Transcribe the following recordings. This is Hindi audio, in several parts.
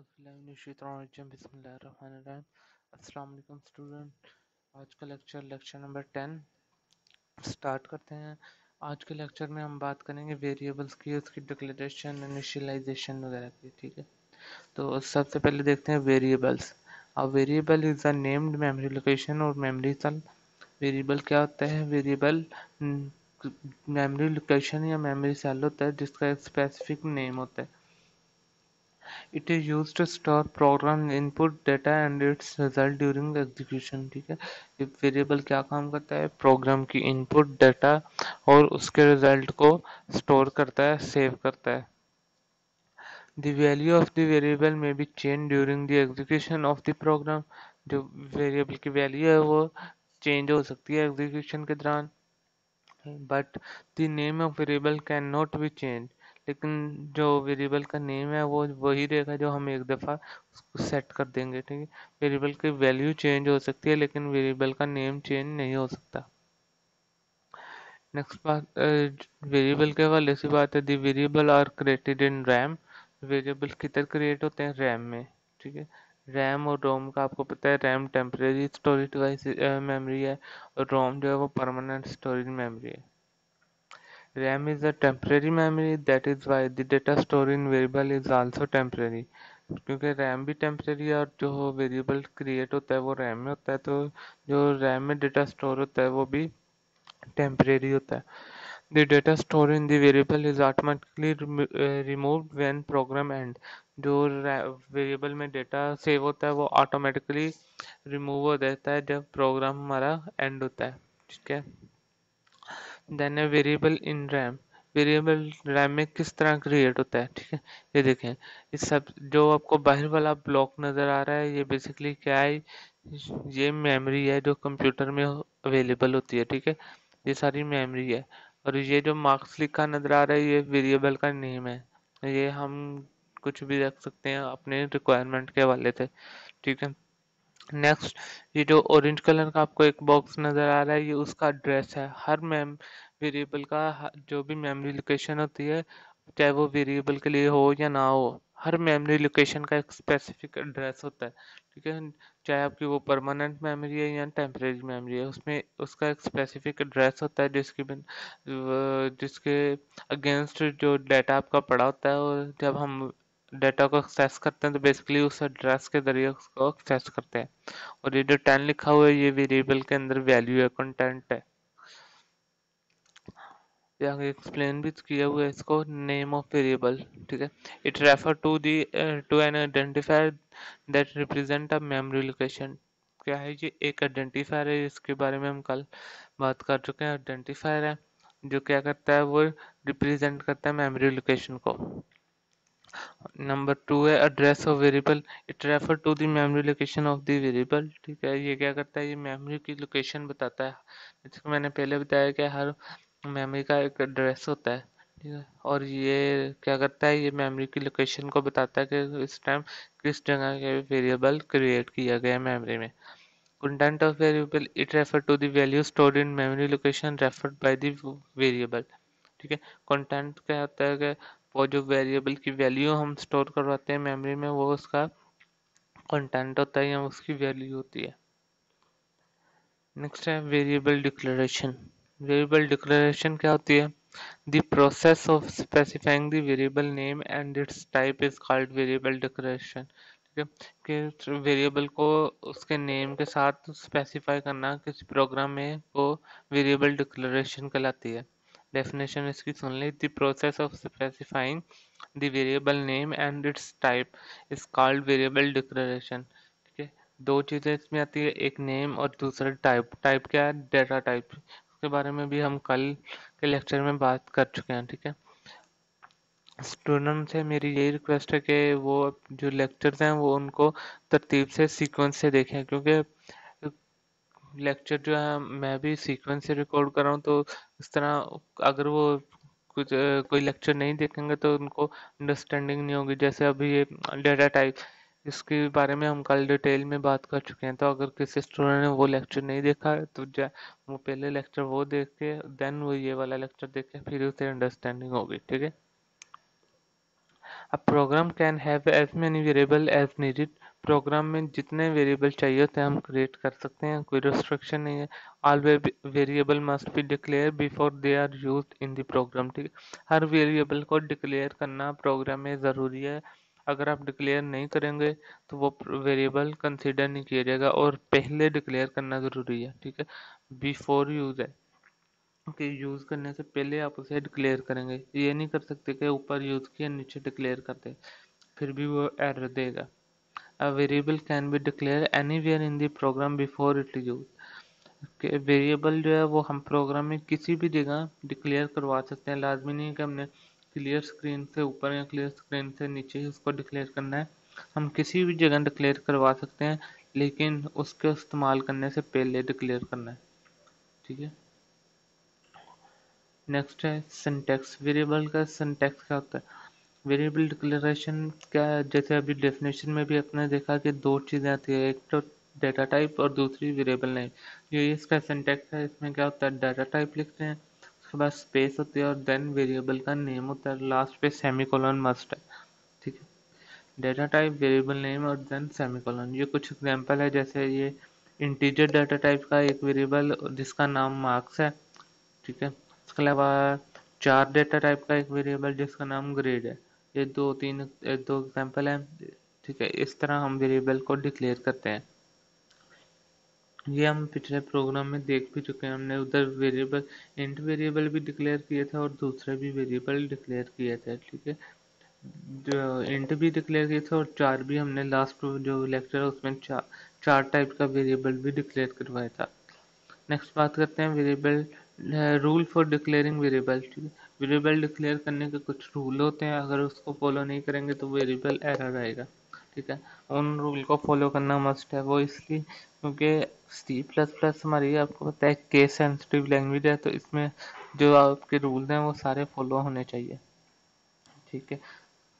अस्सलाम स्टूडेंट आज का lecture lecture number ten start करते हैं। आज के लेक्चर में हम बात करेंगे वेरिएबल्स की, उसकी डिक्लेरेशन इनिशियलाइजेशन वगैरह की, ठीक है? तो सबसे पहले देखते हैं वेरिएबल्स अब variable is a named memory location और मेमोरी सेल वेरिएबल क्या होता है? वेरिएबल मेमोरी लोकेशन या मेमोरी सेल होता है, जिसका एक स्पेसिफिक नेम होता है। It is use to store program input data and its result during execution ठीक है? ये वेरिएबल क्या काम करता है? प्रोग्राम की इनपुट डेटा और उसके रिज़ल्ट को स्टोर करता है सेव करता है। The value of the variable may be change during the execution of the program जो वेरिएबल की वैल्यू है, वो चेंज हो सकती है एग्जीक्यूशन के दौरान। But the name of variable can not be change लेकिन जो वेरिएबल का नेम है, वो वही रहेगा जो हम एक दफ़ा उसको सेट कर देंगे, ठीक है? वेरिएबल की वैल्यू चेंज हो सकती है, लेकिन वेरिएबल का नेम चेंज नहीं हो सकता। नेक्स्ट बात वेरिएबल के हवाले से बात है the variable are created in RAM variable किधर क्रिएट होते हैं? रैम में, ठीक है? रैम और रोम का आपको पता है RAM temporary storage device memory है और रोम जो है वो परमानेंट स्टोरेज मेमोरी है। RAM is a temporary memory, that is why the data stored in variable is also temporary. क्योंकि रैम भी टेम्प्रेरी है और जो वेरिएबल क्रिएट होता है वो रैम में होता है तो जो रैम में डेटा स्टोर होता है वो भी टेम्परेरी होता है। The data store in the variable is automatically removed when program end जो वेरिएबल में डेटा सेव होता है वो ऑटोमेटिकली रिमूव हो जाता है जब प्रोग्राम हमारा एंड होता है। ठीक है? Then a variable in RAM variable RAM में किस तरह क्रिएट होता है? ठीक है? ये देखें। इस सब, जो आपको बाहर वाला ब्लॉक नज़र आ रहा है, ये बेसिकली क्या है? ये मेमोरी है जो कंप्यूटर में अवेलेबल होती है, ठीक है? ये सारी मेमोरी है। और ये जो मार्क्स लिखा नज़र आ रहा है, ये वेरिएबल का नेम है। ये हम कुछ भी रख सकते हैं अपने रिक्वायरमेंट के हवाले से, ठीक है? नेक्स्ट ये जो ऑरेंज कलर का आपको एक बॉक्स नज़र आ रहा है, ये उसका एड्रेस है। हर मैम वेरिएबल का जो भी मेमोरी लोकेशन होती है, चाहे वो वेरिएबल के लिए हो या ना हो, हर मेमोरी लोकेशन का एक स्पेसिफिक एड्रेस होता है। ठीक है? चाहे आपकी वो परमानेंट मेमोरी है या टेम्परेरी मेमोरी है, उसमें उसका एक स्पेसिफिक एड्रेस होता है, जिसकी जिसके अगेंस्ट जो डाटा आपका पड़ा होता है, और जब हम डाटा को एक्सेस करते हैं तो बेसिकली उस एड्रेस के ज़रिए उसको एक्सेस करते हैं। और ये जो टेन लिखा हुआ है, ये वेरिएबल के अंदर वैल्यू है कंटेंट है। यहाँ एक्सप्लेन भी किया हुआ है इसको नेम ऑफ़ वेरिएबल ठीक है? It refer to the to an identifier that represent a memory location क्या है ये? एक आइडेंटिफायर है, इसके बारे में हम कल बात कर चुके हैं। आइडेंटिफायर है, जो क्या करता है, वो रिप्रेजेंट करता है मेमोरी लोकेशन को। नंबर टू है address of variable it refer to the memory location of the variable ठीक है, ये क्या करता है, ये मेमोरी की लोकेशन बताता है। जैसे मैंने पहले बताया कि हर मेमोरी का एक एड्रेस होता है, ठीक है। और ये क्या करता है, ये मेमोरी की लोकेशन को बताता है कि इस टाइम किस जगह के वेरिएबल क्रिएट किया गया है मेमोरी में। Content of variable, it refer to the value stored in memory location referred by the variable, ठीक है। कंटेंट क्या होता है कि वो जो वेरिएबल की वैल्यू हम स्टोर करवाते हैं मेमोरी में, वो उसका कंटेंट होता है या उसकी वैल्यू होती है। नेक्स्ट है वेरिएबल डिक्लेरेशन वेरिएबल डिक्लेरेशन क्या होती है? The process of specifying the variable name and its type is called variable declaration ठीक है? कि वेरिएबल को उसके नेम के साथ स्पेसिफाई करना किसी प्रोग्राम में वो वेरिएबल डिक्लेरेशन कहलाती है। Definition इसकी सुन ली। The process of specifying the variable name and its type is called variable declaration, ठीक है? दो चीज़ें इसमें आती है, एक नेम और दूसरा टाइप टाइप क्या है? डेटा टाइप उसके बारे में भी हम कल के लेक्चर में बात कर चुके हैं, ठीक है? स्टूडेंट से मेरी यही रिक्वेस्ट है कि वो जो लेक्चर्स हैं, वो उनको तरतीब से सीक्वेंस से देखें, क्योंकि लेक्चर जो है, मैं भी सीक्वेंस से रिकॉर्ड कर रहा हूँ तो इस तरह अगर वो कुछ कोई लेक्चर नहीं देखेंगे तो उनको अंडरस्टैंडिंग नहीं होगी। जैसे अभी ये डेटा टाइप इसके बारे में हम कल डिटेल में बात कर चुके हैं तो अगर किसी स्टूडेंट ने वो लेक्चर नहीं देखा है तो वो पहले लेक्चर वो देख के देन वो ये वाला लेक्चर देखे फिर उसे अंडरस्टैंडिंग होगी, ठीक है? A program can have as many variable as needed program में जितने वेरिएबल चाहिए होते हैं हम क्रिएट कर सकते हैं। कोई रिस्ट्रिक्शन नहीं है। All variable must be declare before they are use in the program ठीक है? हर वेरिएबल को डिक्लेयर करना प्रोग्राम में ज़रूरी है। अगर आप डिक्लेयर नहीं करेंगे तो वो वेरिएबल कंसिडर नहीं किया जाएगा और पहले डिक्लेयर करना ज़रूरी है, ठीक है? बिफोर यूज़ है। कि यूज़ करने से पहले आप उसे डिक्लेयर करेंगे। ये नहीं कर सकते कि ऊपर यूज़ किया, नीचे डिक्लेयर कर दे फिर भी वो एरर देगा। A variable can be declare anywhere in the program before it use variable जो है वो हम प्रोग्राम में किसी भी जगह डिक्लेयर करवा सकते हैं। लाजमी नहीं है कि हमने क्लियर स्क्रीन से ऊपर या क्लियर स्क्रीन से नीचे उसको डिक्लेयर करना है। हम किसी भी जगह डिक्लेयर करवा सकते हैं, लेकिन उसके इस्तेमाल करने से पहले डिक्लेयर करना है। ठीक है? नेक्स्ट है सिंटेक्स वेरिएबल का सिंटेक्स क्या होता है? वेरिएबल डिक्लेरेशन क्या है? जैसे अभी डेफिनेशन में भी अपने देखा कि दो चीज़ें आती है, एक तो डेटा टाइप और दूसरी वेरिएबल नेम ये इसका सिंटेक्स है, इसमें क्या होता है? डाटा टाइप लिखते हैं, उसके बाद स्पेस होती है और देन वेरिएबल का नेम होता है. लास्ट पे सेमी कॉलन मस्ट है, ठीक है? डेटा टाइप वेरिएबल नेम और देन सेमी कॉलन ये कुछ एग्ज़ाम्पल है, जैसे ये इंटीजर डाटा टाइप का एक वेरिएबल जिसका नाम मार्क्स है, ठीक है? उसके अलावा चार डेटा टाइप का एक वेरिएबल जिसका नाम ग्रेड है। ये दो तीन दो एग्ज़ाम्पल हैं, ठीक है, इस तरह हम वेरिएबल को डिक्लेयर करते हैं। ये हम पिछले प्रोग्राम में देख भी चुके हैं, हमने उधर वेरिएबल इंट वेरिएबल भी डिक्लेयर किए थे और दूसरे भी वेरिएबल डिक्लेयर किए थे, ठीक है। इंट भी डिक्लेयर किए थे और चार भी हमने लास्ट जो लेक्चर है उसमें चार चार टाइप का वेरिएबल भी डिक्लेयर करवाया था। नेक्स्ट बात करते हैं variable rule for declaring variable variable declare करने के कुछ रूल होते हैं, अगर उसको फॉलो नहीं करेंगे तो वेरिएबल एरर आएगा, ठीक है? उन रूल को फॉलो करना मस्ट है, वो इसलिए क्योंकि सी प्लस प्लस हमारी, आपको पता है केस सेंसिटिव लैंग्वेज है तो इसमें जो आपके रूल हैं, वो सारे फॉलो होने चाहिए, ठीक है?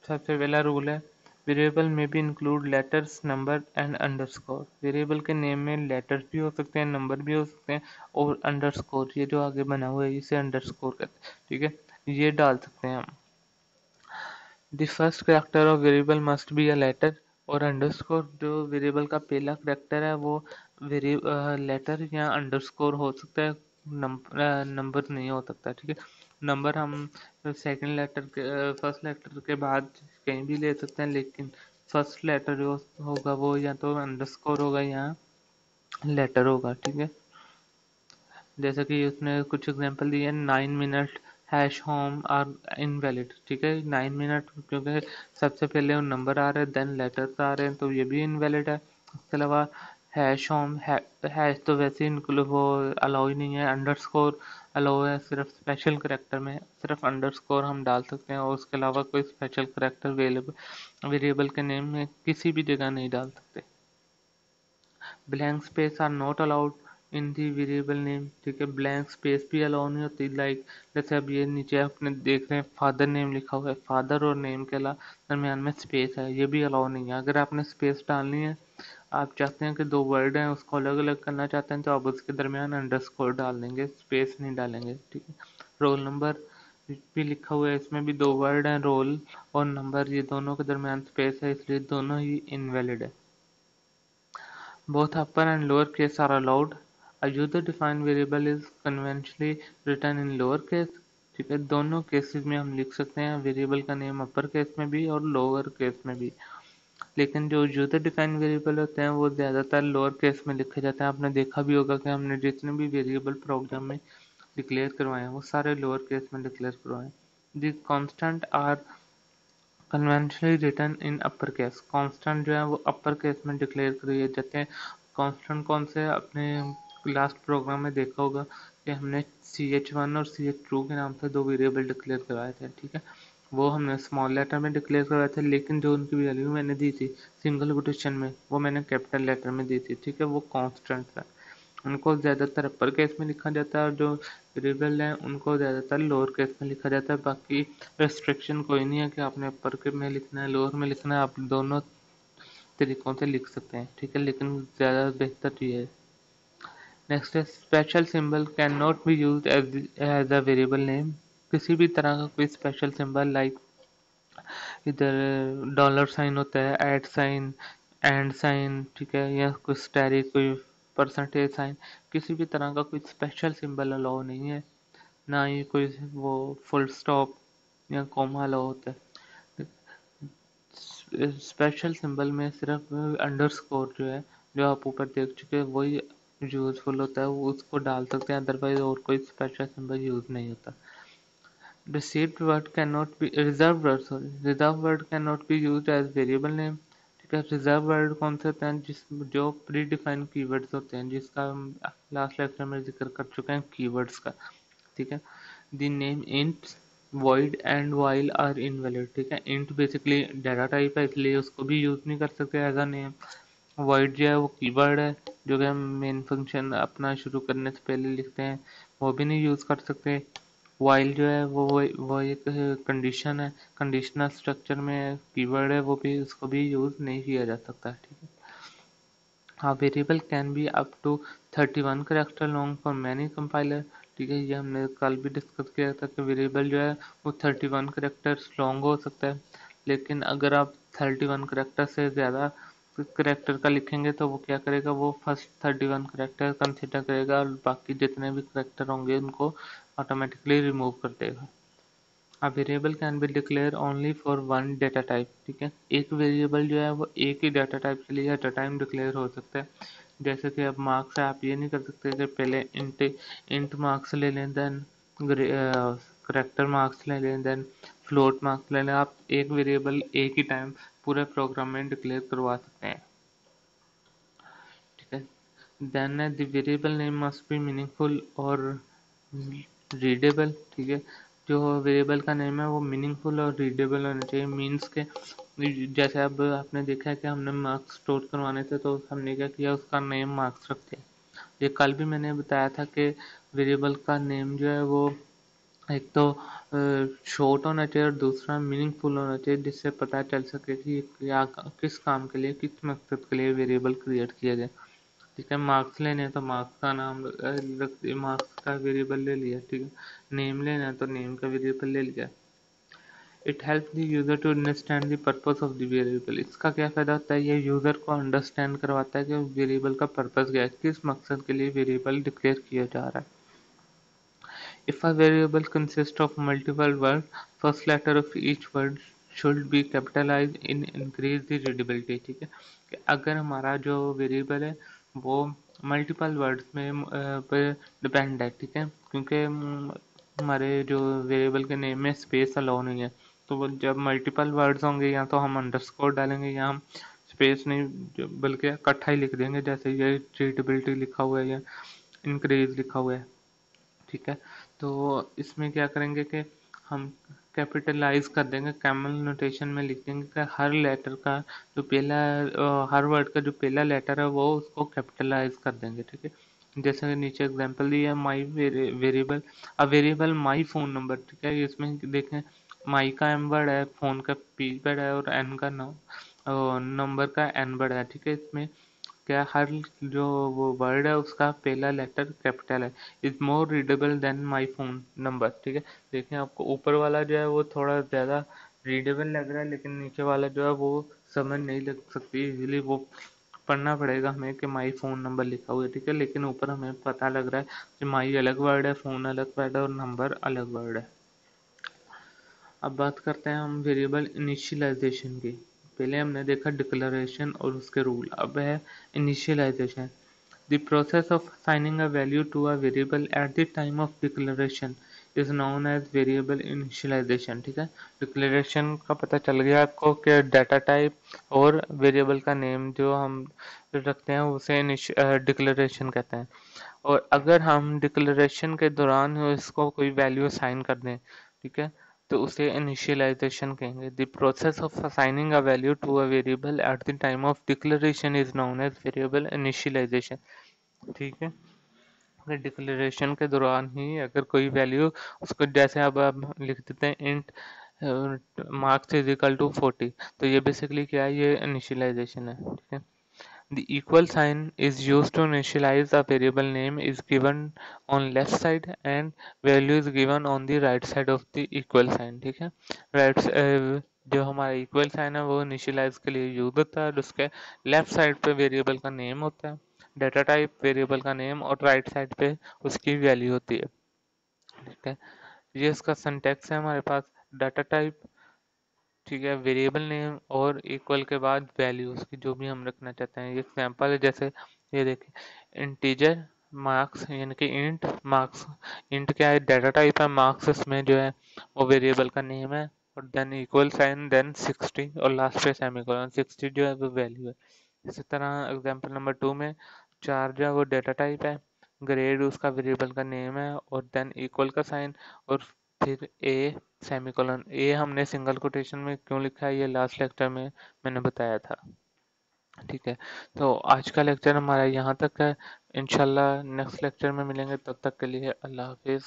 सबसे पहला रूल है वेरिएबल में भी include letters number and underscore variable के नेम में लेटर्स भी हो सकते हैं नंबर भी हो सकते हैं और अंडरस्कोर ये जो आगे बना हुआ है, इसे अंडरस्कोर कहते हैं, ठीक है? ये डाल सकते हैं हम। The first character of variable must be a letter और अंडरस्कोर जो वेरिएबल का पहला करेक्टर है, वो लेटर या अंडरस्कोर हो सकता है नंबर नहीं हो सकता, ठीक है? नंबर हम सेकंड लेटर के फ़र्स्ट लेटर के बाद कहीं भी ले सकते हैं, लेकिन फ़र्स्ट लेटर जो होगा वो या तो अंडरस्कोर होगा या लेटर होगा, ठीक है? जैसे कि उसने कुछ एग्जांपल दिए nine minute hash home are invalid ठीक है? नाइन मिनट क्योंकि सबसे पहले वो नंबर आ रहे हैं देन लेटर्स आ रहे हैं तो ये भी इनवैलिड है। उसके अलावा हैश होम हैश तो वैसे ही वो अलाउ ही नहीं है अंडरस्कोर अलाउ है सिर्फ़ स्पेशल करेक्टर में, सिर्फ़ अंडरस्कोर हम डाल सकते हैं और उसके अलावा कोई स्पेशल करेक्टर वेरिएबल वेरिएबल के नेम में किसी भी जगह नहीं डाल सकते। Blank space are not allowed in the variable name ठीक है ब्लैंक स्पेस भी अलाउ नहीं होती लाइक जैसे अब ये नीचे आपने देख रहे हैं फादर नेम लिखा हुआ है फादर और नेम के अलावा दरमियान में स्पेस है, ये भी अलाउ नहीं है। अगर आपने स्पेस डालनी है, आप चाहते हैं कि दो वर्ड हैं, उसको अलग अलग करना चाहते हैं तो आप उसके दरमियान अंडरस्कोर डाल देंगे स्पेस नहीं डालेंगे, ठीक है। रोल नंबर भी लिखा हुआ है, इसमें भी दो वर्ड हैं रोल और नंबर ये दोनों के दरमियान स्पेस है, इसलिए दोनों ही इनवैलिड है। Both upper and lower case are allowed a user defined variable is conventionally written in lower case ठीक है, दोनों केसेस में हम लिख सकते हैं वेरिएबल का नेम अपर केस में भी और लोअर केस में भी। लेकिन जो यूज़र डिफाइंड वेरिएबल होते हैं, वो ज़्यादातर लोअर केस में लिखे जाते हैं। आपने देखा भी होगा कि हमने जितने भी वेरिएबल प्रोग्राम में डिक्लेयर करवाए हैं, वो सारे लोअर केस में डिक्लेयर करवाए the constant are conventionally return in upper case constant जो है, वो अपर केस में डिक्लेयर किए जाते हैं। कॉन्स्टेंट कौन से अपने लास्ट प्रोग्राम में देखा होगा कि हमने सी एच वन और सी एच टू के नाम से दो वेरिएबल डिक्लेयर करवाए थे, ठीक है? वो हमने स्मॉल लेटर में डिक्लेयर करवाए थे, लेकिन जो उनकी वैल्यू मैंने दी थी सिंगल कोटेशन में, वो मैंने कैपिटल लेटर में दी थी, ठीक है? वो कॉन्स्टेंट था। उनको ज़्यादातर अपर केस में लिखा जाता है और जो वेरिएबल हैं, उनको ज़्यादातर लोअर केस में लिखा जाता है। बाकी रेस्ट्रिक्शन कोई नहीं है कि आपने अपर के में लिखना है लोअर में लिखना है, आप दोनों तरीकों से लिख सकते हैं, ठीक है? लेकिन ज़्यादा बेहतर ये है। नेक्स्ट है special symbol can not be use as a variable name किसी भी तरह का कोई स्पेशल सिंबल लाइक इधर डॉलर साइन होता है एड साइन एंड साइन ठीक है, या कोई स्टैरिक कोई परसेंटेज साइन किसी भी तरह का कोई स्पेशल सिंबल अलाउ नहीं है। ना ही कोई वो फुल स्टॉप या कोमा अलाउ होता है। स्पेशल सिंबल में सिर्फ़ अंडरस्कोर जो है, जो आप ऊपर देख चुके हैं, वही यूज़फुल होता है, वो उसको डाल सकते हैं अदरवाइज़ और कोई स्पेशल सिंबल यूज़ नहीं होता। Received word cannot be, reserved word, sorry, reserved word cannot be used as variable name, ठीक है? रिज़र्व वर्ड कौन से होते हैं? जिस, जो प्री डिफाइंड कीवर्ड्स होते हैं, जिसका हम लास्ट लेक्चर में ज़िक्र कर चुके हैं कीवर्ड्स का, ठीक है? The name int void and while are invalid ठीक है? इंट बेसिकली डेटा टाइप है, इसलिए उसको भी यूज़ नहीं कर सकते एज अ नेम void जो है वो कीवर्ड है, जो कि हम मेन फ़ंक्शन अपना शुरू करने से पहले लिखते हैं, वो भी नहीं यूज़ कर सकते। वाइल जो है वो वो एक कंडीशन है कंडीशनल स्ट्रक्चर में कीवर्ड है, वो भी, उसको भी यूज़ नहीं किया जा सकता, ठीक है। हाँ variable can be up to thirty one character long for many compiler ठीक है, ये हमने कल भी डिस्कस किया था कि वेरिएबल जो है वो थर्टी वन करेक्टर्स लॉन्ग हो सकता है, लेकिन अगर आप थर्टी वन करेक्टर से ज़्यादा करेक्टर का लिखेंगे तो वो क्या करेगा? वो first thirty one character consider करेगा और बाकी जितने भी करेक्टर होंगे उनको ऑटोमेटिकली रिमूव कर देगा। A variable can be declare only for one data type ठीक है? एक वेरिएबल जो है वो एक ही डाटा टाइप के लिए एट अ टाइम डिक्लेयर हो सकता है। जैसे कि अब मार्क्स है, आप ये नहीं कर सकते कि पहले इंट इंट मार्क्स ले लें देन करेक्टर मार्क्स ले लें देन फ्लोट मार्क्स ले लें, आप एक वेरिएबल एक ही टाइम पूरे प्रोग्राम में डिक्लेयर करवा सकते हैं। ठीक है? Then the variable name must be meaningful और रीडेबल ठीक है? जो वेरिएबल का नेम है, वो मीनिंगफुल और रीडेबल होना चाहिए। मीन्स के, जैसे अब आपने देखा है कि हमने मार्क्स स्टोर करवाने थे तो हमने क्या किया? उसका नेम मार्क्स रख दिया। ये कल भी मैंने बताया था कि वेरिएबल का नेम जो है, वो एक तो शॉर्ट होना चाहिए और दूसरा मीनिंगफुल होना चाहिए जिससे पता चल सके कि क्या किस काम के लिए, किस मकसद के लिए वेरिएबल क्रिएट किया गया ठीक है मार्क्स लेने हैं तो मार्क्स का नाम रख मार्क्स का वेरिएबल ले लिया, ठीक है। नेम लेना है तो नेम का वेरिएबल ले लिया। It help the user to understand the purpose of the variable इसका क्या फ़ायदा होता है? ये यूज़र को अंडरस्टैंड करवाता है कि वेरिएबल का पर्पस क्या है, किस मकसद के लिए वेरिएबल डिक्लेयर किया जा रहा है। If a variable consists of multiple words, first letter of each word should be capitalized in increase the readability ठीक है? अगर हमारा जो वेरिएबल है वो मल्टीपल वर्ड्स में पर डिपेंड है ठीक है? क्योंकि हमारे जो वेरिएबल के नेम में स्पेस अलाउ नहीं है तो जब मल्टीपल वर्ड्स होंगे या तो हम अंडरस्कोर डालेंगे या हम स्पेस नहीं बल्कि इकट्ठा ही लिख देंगे जैसे ये रीडेबिलिटी लिखा हुआ है या इंक्रीज लिखा हुआ है ठीक है? तो इसमें क्या करेंगे कि हम कैपिटलाइज कर देंगे कैमल नोटेशन में लिख देंगे कि हर लेटर का जो पहला हर वर्ड का जो पहला लेटर है वो उसको कैपिटलाइज कर देंगे, ठीक है? जैसे कि नीचे एग्जांपल दिया my variable a variable my phone number ठीक है? इसमें देखें माई का एम वर्ड है फ़ोन का पी वर्ड है और एन का नंबर का एन वर्ड है, ठीक है? इसमें क्या हर जो वो वर्ड है, उसका पहला लेटर कैपिटल है। Is more readable than my phone number ठीक है? देखें आपको, ऊपर वाला जो है, वो थोड़ा ज़्यादा रीडेबल लग रहा है, लेकिन नीचे वाला जो है, वो समझ नहीं लग सकती। इजीली वो पढ़ना पड़ेगा हमें कि माई फ़ोन नंबर लिखा हुआ है, ठीक है? लेकिन ऊपर हमें पता लग रहा है कि माई अलग वर्ड है फ़ोन अलग वर्ड है और नंबर अलग वर्ड है। अब बात करते हैं हम वेरिएबल इनिशियलाइजेशन की। पहले हमने देखा डिक्लेरेशन और उसके रूल अब है initialization the process of signing a value to a variable at the time of declaration is known as variable initialization ठीक है? डिक्लेरेशन का पता चल गया आपको कि डाटा टाइप और वेरिएबल का नेम जो हम रखते हैं उसे डिक्लेरेशन कहते हैं। और अगर हम डिक्लेरेशन के दौरान इसको कोई वैल्यू साइन कर दें, ठीक है? तो उसे इनिशियलाइजेशन कहेंगे। The process of assigning a value to a variable at the time of declaration is known as variable initialization ठीक है? डिक्लेरेशन के दौरान ही अगर कोई वैल्यू उसको जैसे अब आप लिख देते हैं int marks is equal to forty तो ये बेसिकली क्या है? ये इनिशियलाइजेशन है। ठीक है? The equal sign is used to initialize a variable name is given on left side and value is given on the right side of the equal sign ठीक है right uh, जो हमारा इक्वल साइन है वो इनिशियलाइज के लिए यूज़ होता है उसके लेफ़्ट साइड पे वेरिएबल का नेम होता है डेटा टाइप वेरिएबल का नेम और राइट साइड पे उसकी वैल्यू होती है ठीक है ये इसका सिंटेक्स है हमारे पास डाटा टाइप ठीक है वेरिएबल नेम और इक्वल के बाद वैल्यू उसकी जो भी हम रखना चाहते हैं। ये एग्जांपल है, जैसे ये देखिए इंटीजर मार्क्स यानी कि इंट मार्क्स इंट क्या है? डाटा टाइप है मार्क्स इसमें जो है, वो वेरिएबल का नेम है और देन इक्वल साइन देन 60 और लास्ट पे सेमीकोलन 60 जो है वो वैल्यू है। इसी तरह एग्जांपल नंबर टू में चार जो है वो डाटा टाइप है ग्रेड उसका वेरिएबल का नेम है और देन इक्वल का साइन और फिर ए सेमिकोलन ये हमने सिंगल कोटेशन में क्यों लिखा है? ये लास्ट लेक्चर में मैंने बताया था। ठीक है? तो आज का लेक्चर हमारा यहाँ तक है। इनशाला नेक्स्ट लेक्चर में मिलेंगे। तब तक के लिए अल्लाह हाफिज़।